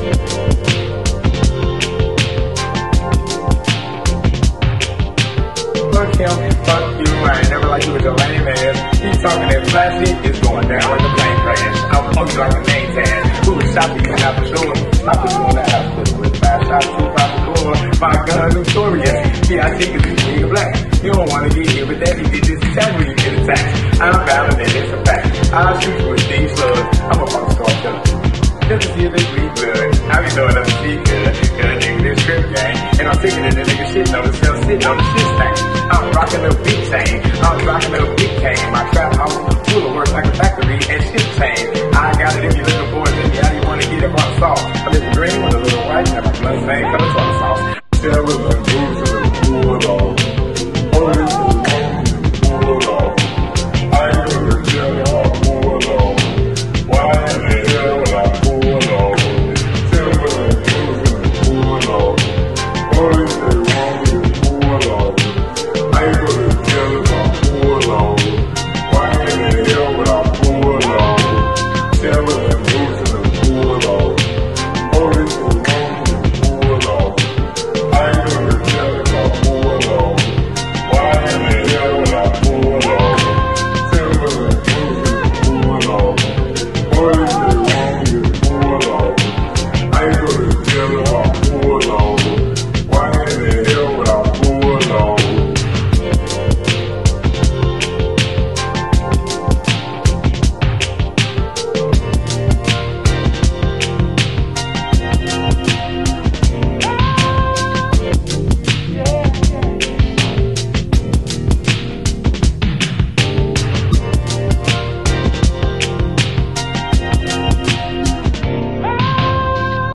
Fuck him, fuck you, I ain't never like you with your lame ass. Keep talking that plastic, it's going down like a plane crash. I'll fuck you like a name tag. Who was shot you out the door? I put you on the house with five shots, two out the door. My gun notorious. Yeah, I think it's nigga black. You don't wanna get here, but that he did this attack when you get attacked. I'm bound and it's a fact. I'll shoot you with these slugs. I'm a star killer. Just to see if they And I'm the nigga shit on the cell sitting on the shit thing. I'm rocking a big chain. I'm rocking a big cane. My trap house full of work like a factory and shit chain. I got it if you looking for it, then yeah, you wanna get it. I'm in the green with a little white and my blood. Come